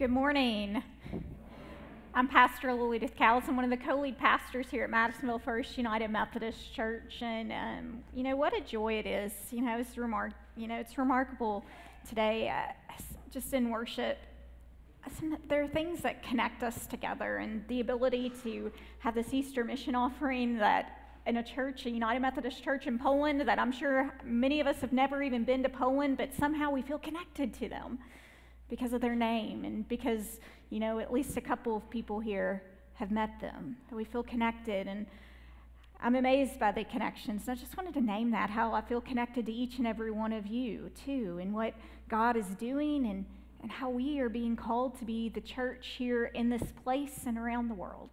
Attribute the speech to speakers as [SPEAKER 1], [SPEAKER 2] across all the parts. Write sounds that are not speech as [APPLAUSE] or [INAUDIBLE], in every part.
[SPEAKER 1] Good morning. I'm Pastor Lily Kalz. I'm one of the co-lead pastors here at Madisonville First United Methodist Church, and um, you know what a joy it is. You know, it's remark. You know, it's remarkable today, uh, just in worship. There are things that connect us together, and the ability to have this Easter mission offering that in a church, a United Methodist Church in Poland, that I'm sure many of us have never even been to Poland, but somehow we feel connected to them because of their name and because, you know, at least a couple of people here have met them, that we feel connected. And I'm amazed by the connections. And I just wanted to name that, how I feel connected to each and every one of you, too, and what God is doing and, and how we are being called to be the church here in this place and around the world.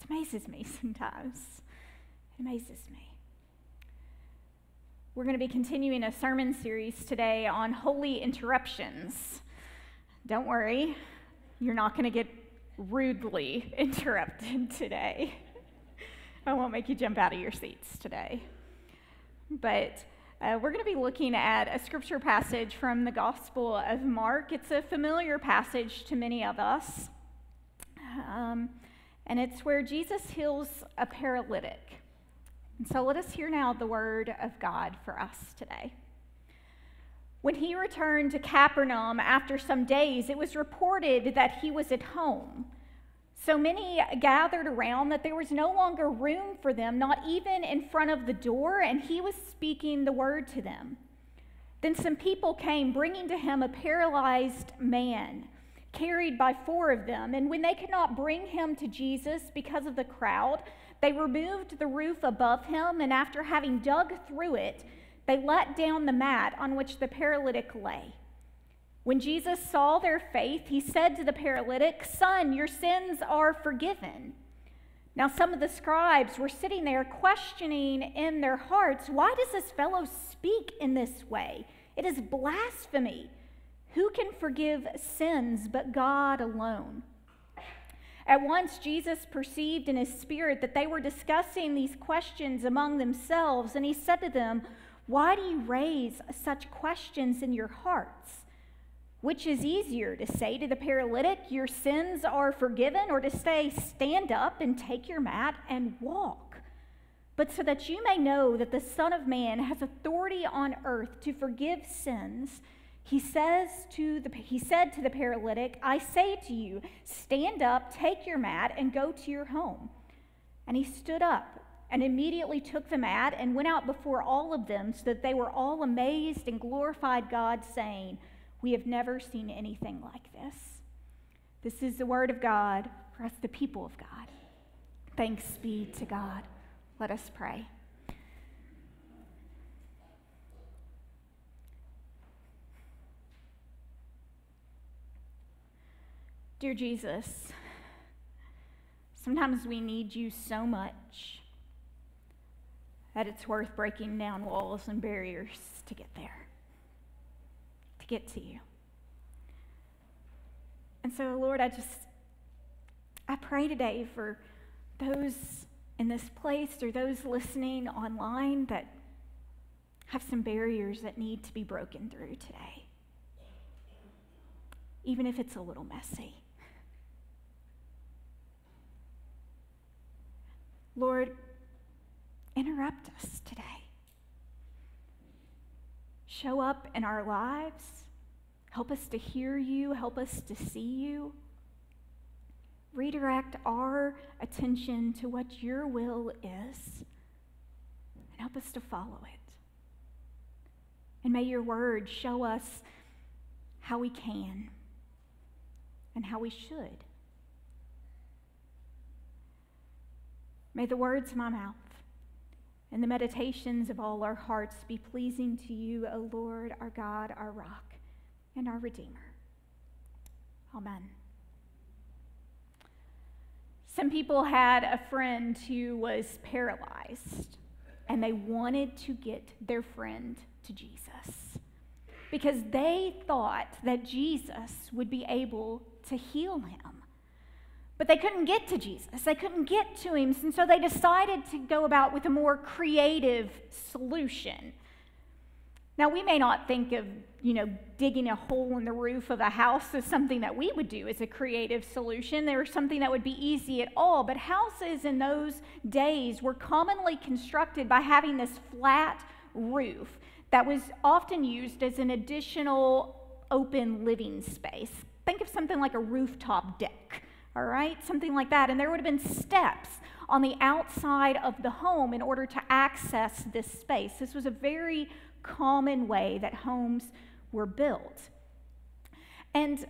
[SPEAKER 1] It amazes me [LAUGHS] sometimes. It amazes me. We're going to be continuing a sermon series today on holy interruptions. Don't worry, you're not going to get rudely [LAUGHS] interrupted today. I won't make you jump out of your seats today. But uh, we're going to be looking at a scripture passage from the Gospel of Mark. It's a familiar passage to many of us. Um, and it's where Jesus heals a paralytic. And so let us hear now the word of God for us today. When he returned to Capernaum after some days, it was reported that he was at home. So many gathered around that there was no longer room for them, not even in front of the door, and he was speaking the word to them. Then some people came, bringing to him a paralyzed man, carried by four of them. And when they could not bring him to Jesus because of the crowd, they removed the roof above him, and after having dug through it, they let down the mat on which the paralytic lay. When Jesus saw their faith, he said to the paralytic, Son, your sins are forgiven. Now, some of the scribes were sitting there questioning in their hearts, Why does this fellow speak in this way? It is blasphemy. Who can forgive sins but God alone? At once, Jesus perceived in his spirit that they were discussing these questions among themselves, and he said to them, why do you raise such questions in your hearts? Which is easier to say to the paralytic, Your sins are forgiven, or to say, Stand up and take your mat and walk? But so that you may know that the Son of Man has authority on earth to forgive sins, he says to the he said to the paralytic, I say to you, stand up, take your mat, and go to your home. And he stood up and immediately took the mat and went out before all of them, so that they were all amazed and glorified God, saying, We have never seen anything like this. This is the word of God for us, the people of God. Thanks be to God. Let us pray. Dear Jesus, sometimes we need you so much that it's worth breaking down walls and barriers to get there, to get to you. And so, Lord, I just, I pray today for those in this place or those listening online that have some barriers that need to be broken through today, even if it's a little messy. Lord, interrupt us today. Show up in our lives. Help us to hear you. Help us to see you. Redirect our attention to what your will is and help us to follow it. And may your word show us how we can and how we should. May the words of my mouth and the meditations of all our hearts be pleasing to you, O Lord, our God, our rock, and our Redeemer. Amen. Some people had a friend who was paralyzed, and they wanted to get their friend to Jesus because they thought that Jesus would be able to heal him. But they couldn't get to Jesus. They couldn't get to him. And so they decided to go about with a more creative solution. Now, we may not think of, you know, digging a hole in the roof of a house as something that we would do as a creative solution or something that would be easy at all, but houses in those days were commonly constructed by having this flat roof that was often used as an additional open living space. Think of something like a rooftop deck, all right? Something like that. And there would have been steps on the outside of the home in order to access this space. This was a very common way that homes were built. And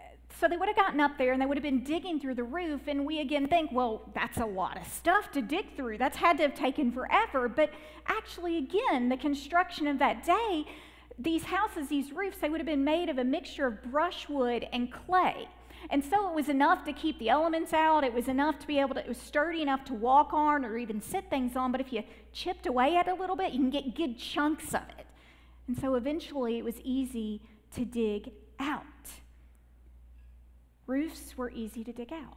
[SPEAKER 1] uh, so they would have gotten up there and they would have been digging through the roof. And we again think, well, that's a lot of stuff to dig through. That's had to have taken forever. But actually, again, the construction of that day, these houses, these roofs, they would have been made of a mixture of brushwood and clay. And so it was enough to keep the elements out. It was enough to be able to, it was sturdy enough to walk on or even sit things on. But if you chipped away at it a little bit, you can get good chunks of it. And so eventually it was easy to dig out. Roofs were easy to dig out.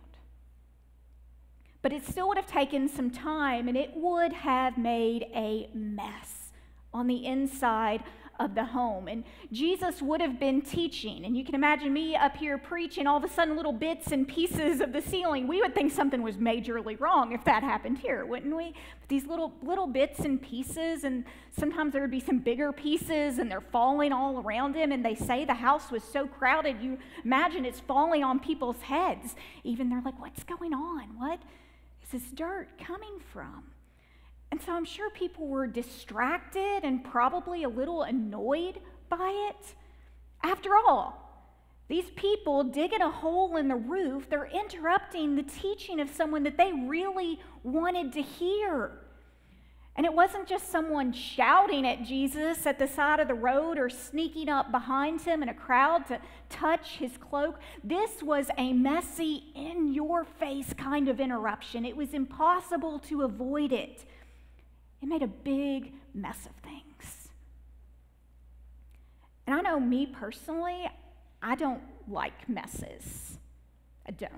[SPEAKER 1] But it still would have taken some time and it would have made a mess on the inside of the home. And Jesus would have been teaching. And you can imagine me up here preaching, all of a sudden, little bits and pieces of the ceiling. We would think something was majorly wrong if that happened here, wouldn't we? But these little, little bits and pieces, and sometimes there would be some bigger pieces, and they're falling all around him. And they say the house was so crowded, you imagine it's falling on people's heads. Even they're like, what's going on? What is this dirt coming from? And so I'm sure people were distracted and probably a little annoyed by it. After all, these people digging a hole in the roof, they're interrupting the teaching of someone that they really wanted to hear. And it wasn't just someone shouting at Jesus at the side of the road or sneaking up behind him in a crowd to touch his cloak. This was a messy, in your face kind of interruption. It was impossible to avoid it. It made a big mess of things. And I know me personally, I don't like messes. I don't.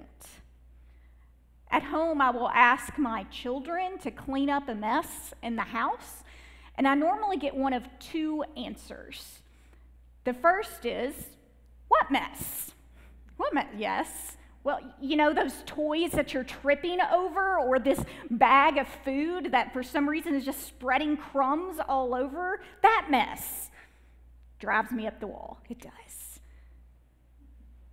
[SPEAKER 1] At home, I will ask my children to clean up a mess in the house, and I normally get one of two answers. The first is, What mess? What mess? Yes. Well, you know, those toys that you're tripping over, or this bag of food that for some reason is just spreading crumbs all over, that mess drives me up the wall. It does.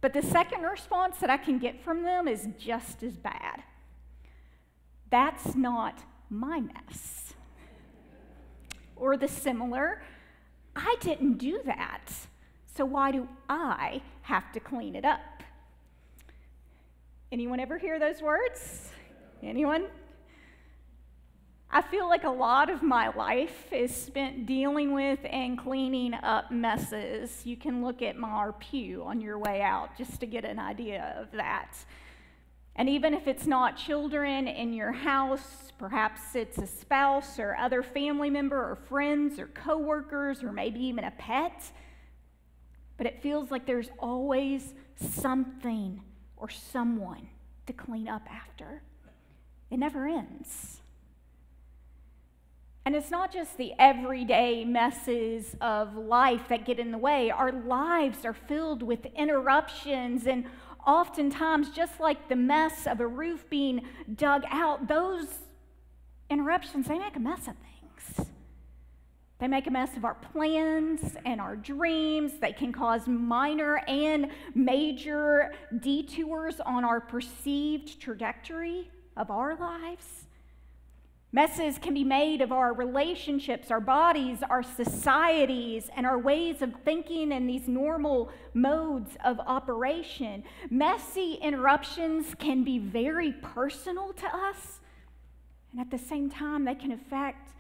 [SPEAKER 1] But the second response that I can get from them is just as bad. That's not my mess. Or the similar, I didn't do that, so why do I have to clean it up? Anyone ever hear those words? Anyone? I feel like a lot of my life is spent dealing with and cleaning up messes. You can look at my pew on your way out just to get an idea of that. And even if it's not children in your house, perhaps it's a spouse or other family member or friends or coworkers or maybe even a pet, but it feels like there's always something or someone to clean up after. It never ends. And it's not just the everyday messes of life that get in the way. Our lives are filled with interruptions, and oftentimes, just like the mess of a roof being dug out, those interruptions, they make a mess of things. They make a mess of our plans and our dreams. They can cause minor and major detours on our perceived trajectory of our lives. Messes can be made of our relationships, our bodies, our societies, and our ways of thinking and these normal modes of operation. Messy interruptions can be very personal to us, and at the same time, they can affect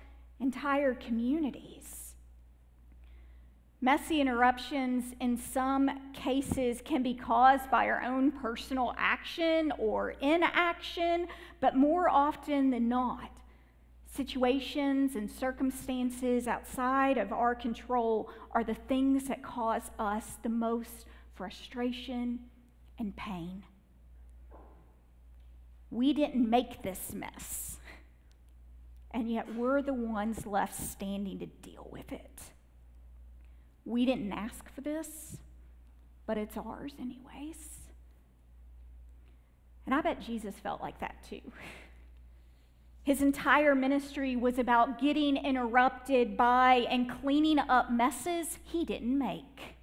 [SPEAKER 1] entire communities. Messy interruptions, in some cases, can be caused by our own personal action or inaction, but more often than not, situations and circumstances outside of our control are the things that cause us the most frustration and pain. We didn't make this mess and yet we're the ones left standing to deal with it. We didn't ask for this, but it's ours, anyways. And I bet Jesus felt like that too. [LAUGHS] His entire ministry was about getting interrupted by and cleaning up messes he didn't make.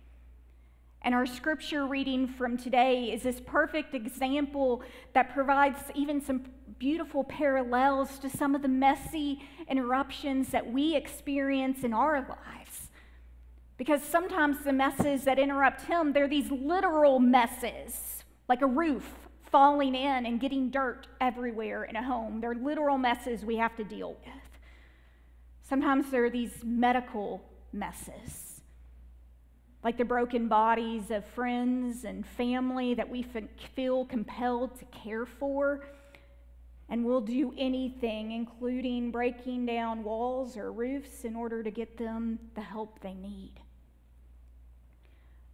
[SPEAKER 1] And our scripture reading from today is this perfect example that provides even some beautiful parallels to some of the messy interruptions that we experience in our lives. Because sometimes the messes that interrupt him, they're these literal messes, like a roof falling in and getting dirt everywhere in a home. They're literal messes we have to deal with. Sometimes there are these medical messes, like the broken bodies of friends and family that we feel compelled to care for. And we'll do anything, including breaking down walls or roofs, in order to get them the help they need.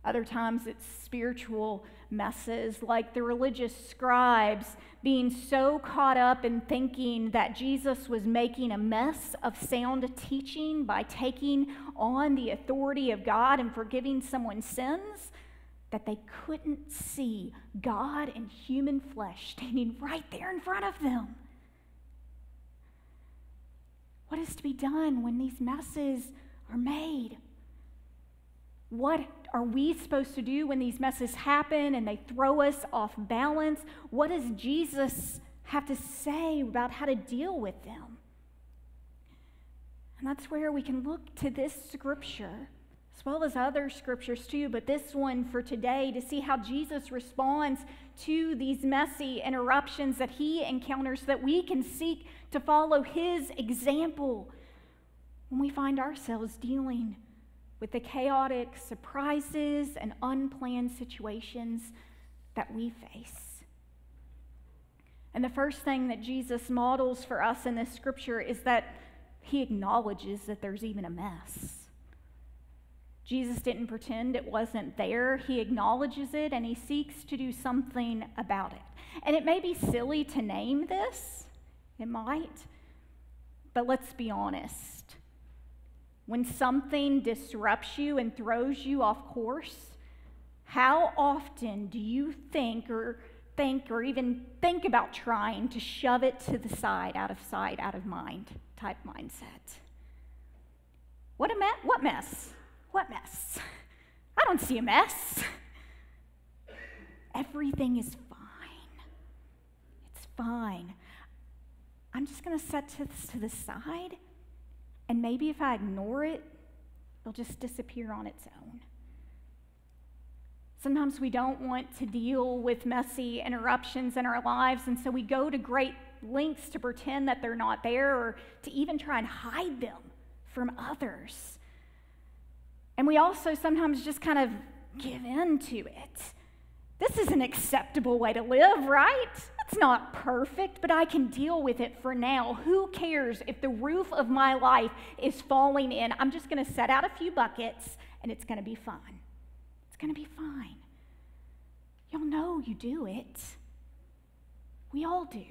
[SPEAKER 1] Other times it's spiritual messes, like the religious scribes being so caught up in thinking that Jesus was making a mess of sound teaching by taking on the authority of God and forgiving someone's sins that they couldn't see God in human flesh standing right there in front of them. What is to be done when these messes are made? What are we supposed to do when these messes happen and they throw us off balance? What does Jesus have to say about how to deal with them? And that's where we can look to this scripture, as well as other scriptures too, but this one for today to see how Jesus responds to these messy interruptions that he encounters, that we can seek to follow his example when we find ourselves dealing with the chaotic surprises and unplanned situations that we face. And the first thing that Jesus models for us in this scripture is that he acknowledges that there's even a mess. Jesus didn't pretend it wasn't there. He acknowledges it and he seeks to do something about it. And it may be silly to name this, it might, but let's be honest. When something disrupts you and throws you off course, how often do you think or think or even think about trying to shove it to the side, out of sight, out of mind type mindset? What a mess? What mess? What mess? I don't see a mess. Everything is fine. It's fine. I'm just going to set this to the side and maybe if I ignore it, it'll just disappear on its own. Sometimes we don't want to deal with messy interruptions in our lives, and so we go to great lengths to pretend that they're not there or to even try and hide them from others. And we also sometimes just kind of give in to it. This is an acceptable way to live, right? It's not perfect, but I can deal with it for now. Who cares if the roof of my life is falling in? I'm just going to set out a few buckets and it's going to be fine. It's going to be fine. You'll know you do it. We all do.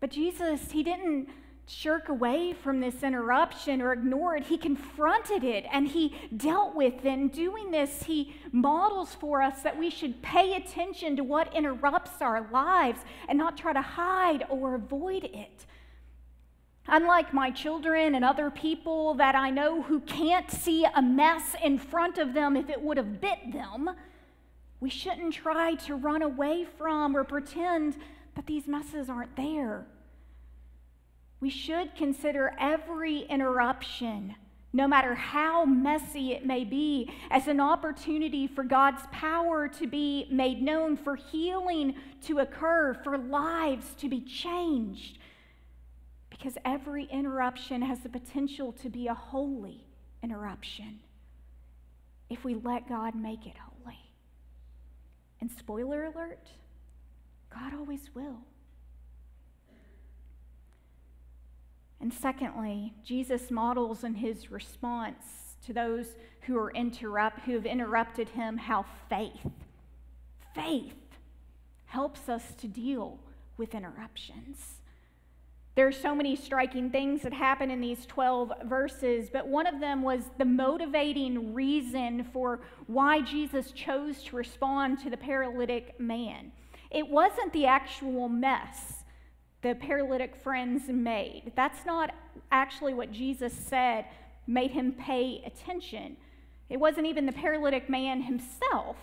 [SPEAKER 1] But Jesus, He didn't shirk away from this interruption or ignore it. He confronted it and he dealt with it. In doing this, he models for us that we should pay attention to what interrupts our lives and not try to hide or avoid it. Unlike my children and other people that I know who can't see a mess in front of them if it would have bit them, we shouldn't try to run away from or pretend that these messes aren't there. We should consider every interruption, no matter how messy it may be, as an opportunity for God's power to be made known, for healing to occur, for lives to be changed. Because every interruption has the potential to be a holy interruption if we let God make it holy. And spoiler alert, God always will. And secondly, Jesus models in his response to those who are interrupt who have interrupted him how faith faith helps us to deal with interruptions. There are so many striking things that happen in these 12 verses, but one of them was the motivating reason for why Jesus chose to respond to the paralytic man. It wasn't the actual mess the paralytic friends made. That's not actually what Jesus said made him pay attention. It wasn't even the paralytic man himself,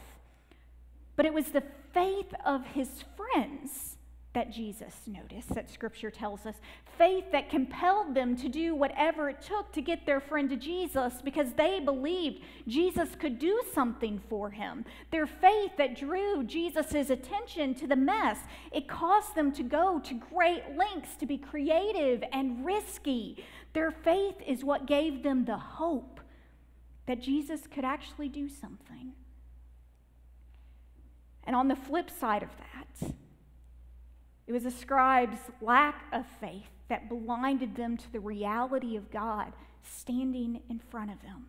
[SPEAKER 1] but it was the faith of his friends that Jesus noticed, that scripture tells us. Faith that compelled them to do whatever it took to get their friend to Jesus because they believed Jesus could do something for him. Their faith that drew Jesus' attention to the mess, it caused them to go to great lengths to be creative and risky. Their faith is what gave them the hope that Jesus could actually do something. And on the flip side of that, it was the scribes' lack of faith that blinded them to the reality of God standing in front of them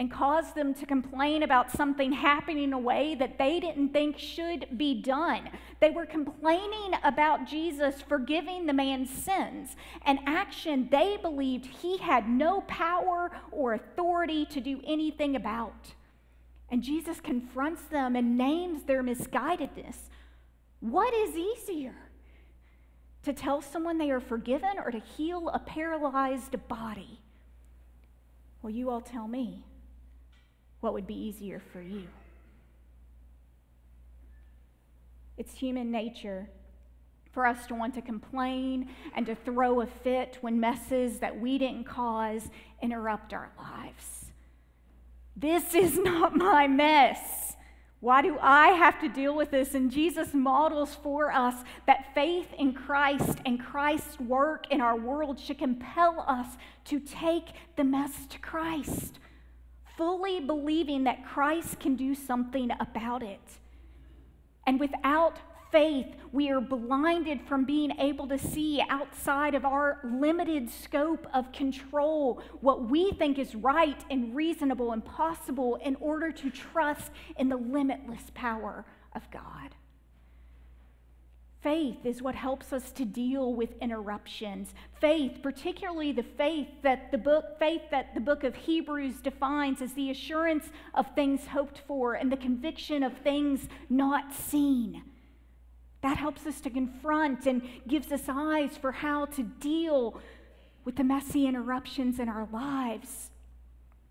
[SPEAKER 1] and caused them to complain about something happening in a way that they didn't think should be done. They were complaining about Jesus forgiving the man's sins, an action they believed he had no power or authority to do anything about. And Jesus confronts them and names their misguidedness what is easier? To tell someone they are forgiven or to heal a paralyzed body? Well, you all tell me what would be easier for you. It's human nature for us to want to complain and to throw a fit when messes that we didn't cause interrupt our lives. This is not my mess. Why do I have to deal with this? And Jesus models for us that faith in Christ and Christ's work in our world should compel us to take the mess to Christ, fully believing that Christ can do something about it. And without faith, we are blinded from being able to see outside of our limited scope of control what we think is right and reasonable and possible in order to trust in the limitless power of God. Faith is what helps us to deal with interruptions. Faith, particularly the faith that the book faith that the book of Hebrews defines as the assurance of things hoped for and the conviction of things not seen. That helps us to confront and gives us eyes for how to deal with the messy interruptions in our lives.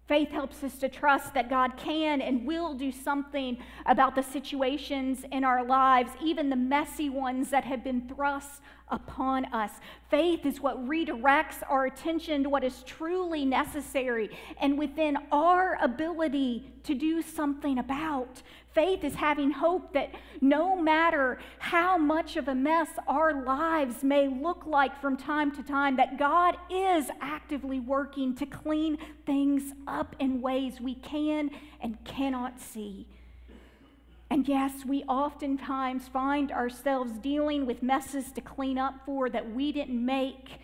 [SPEAKER 1] Faith helps us to trust that God can and will do something about the situations in our lives, even the messy ones that have been thrust upon us. Faith is what redirects our attention to what is truly necessary and within our ability to do something about. Faith is having hope that no matter how much of a mess our lives may look like from time to time, that God is actively working to clean things up in ways we can and cannot see. And yes, we oftentimes find ourselves dealing with messes to clean up for that we didn't make,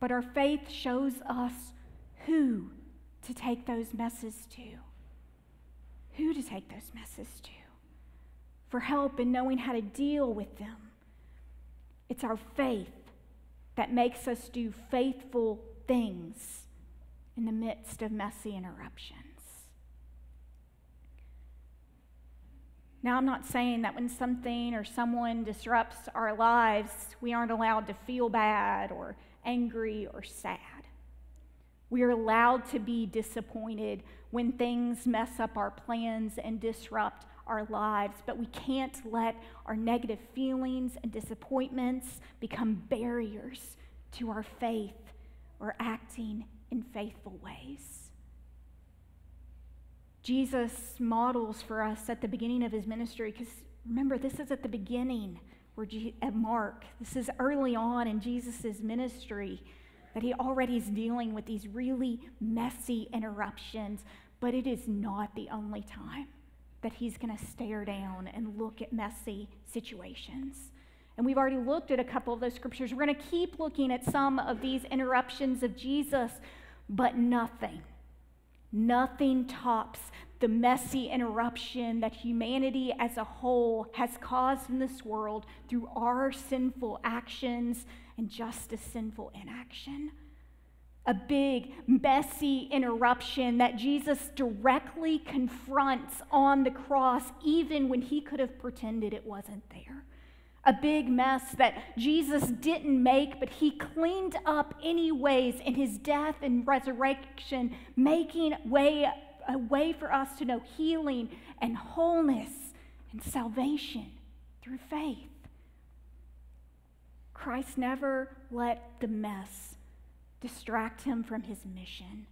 [SPEAKER 1] but our faith shows us who to take those messes to who to take those messes to for help in knowing how to deal with them. It's our faith that makes us do faithful things in the midst of messy interruptions. Now, I'm not saying that when something or someone disrupts our lives, we aren't allowed to feel bad or angry or sad. We are allowed to be disappointed when things mess up our plans and disrupt our lives, but we can't let our negative feelings and disappointments become barriers to our faith or acting in faithful ways. Jesus models for us at the beginning of his ministry, because remember, this is at the beginning where G- at Mark. This is early on in Jesus' ministry that he already is dealing with these really messy interruptions, but it is not the only time that he's going to stare down and look at messy situations. And we've already looked at a couple of those scriptures. We're going to keep looking at some of these interruptions of Jesus, but nothing, nothing tops the messy interruption that humanity as a whole has caused in this world through our sinful actions and just as sinful inaction. A big, messy interruption that Jesus directly confronts on the cross, even when he could have pretended it wasn't there a big mess that Jesus didn't make, but he cleaned up anyways in his death and resurrection, making way, a way for us to know healing and wholeness and salvation through faith. Christ never let the mess distract him from his mission.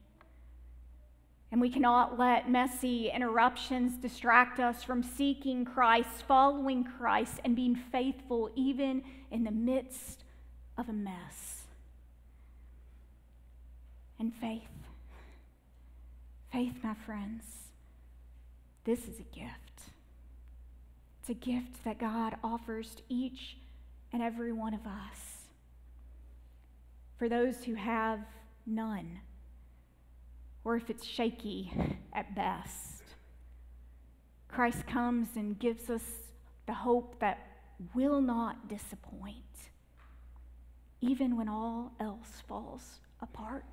[SPEAKER 1] And we cannot let messy interruptions distract us from seeking Christ, following Christ, and being faithful even in the midst of a mess. And faith. Faith, my friends, this is a gift. It's a gift that God offers to each and every one of us. For those who have none, or if it's shaky at best. Christ comes and gives us the hope that will not disappoint, even when all else falls apart.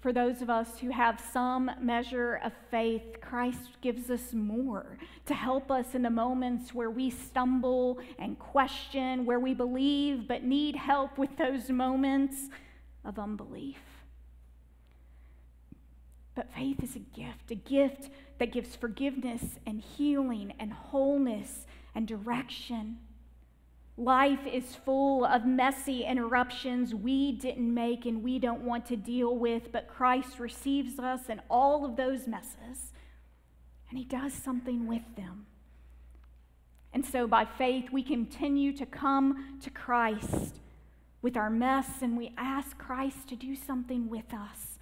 [SPEAKER 1] For those of us who have some measure of faith, Christ gives us more to help us in the moments where we stumble and question, where we believe but need help with those moments of unbelief. But faith is a gift, a gift that gives forgiveness and healing and wholeness and direction. Life is full of messy interruptions we didn't make and we don't want to deal with, but Christ receives us in all of those messes and he does something with them. And so, by faith, we continue to come to Christ with our mess and we ask Christ to do something with us.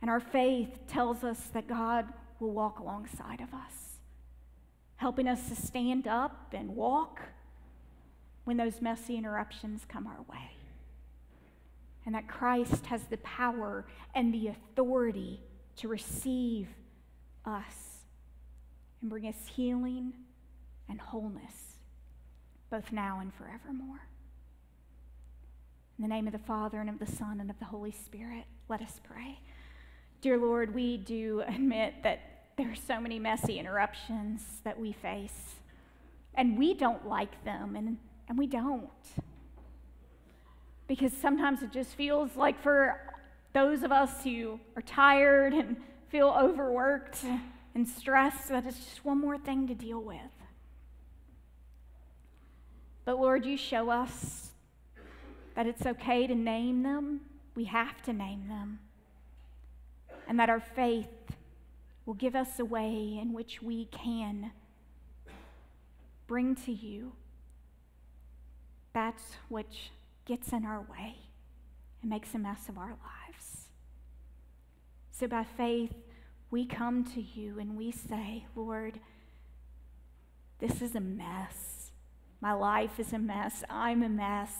[SPEAKER 1] And our faith tells us that God will walk alongside of us, helping us to stand up and walk when those messy interruptions come our way. And that Christ has the power and the authority to receive us and bring us healing and wholeness, both now and forevermore. In the name of the Father, and of the Son, and of the Holy Spirit, let us pray. Dear Lord, we do admit that there are so many messy interruptions that we face, and we don't like them, and, and we don't. Because sometimes it just feels like for those of us who are tired and feel overworked and stressed, that it's just one more thing to deal with. But Lord, you show us that it's okay to name them. We have to name them and that our faith will give us a way in which we can bring to you that which gets in our way and makes a mess of our lives. So by faith, we come to you and we say, Lord, this is a mess. My life is a mess. I'm a mess.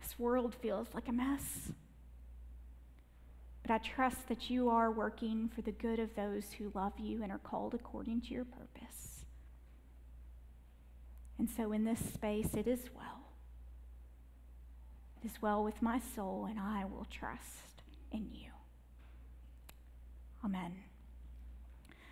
[SPEAKER 1] This world feels like a mess. But I trust that you are working for the good of those who love you and are called according to your purpose. And so in this space, it is well. It is well with my soul, and I will trust in you. Amen.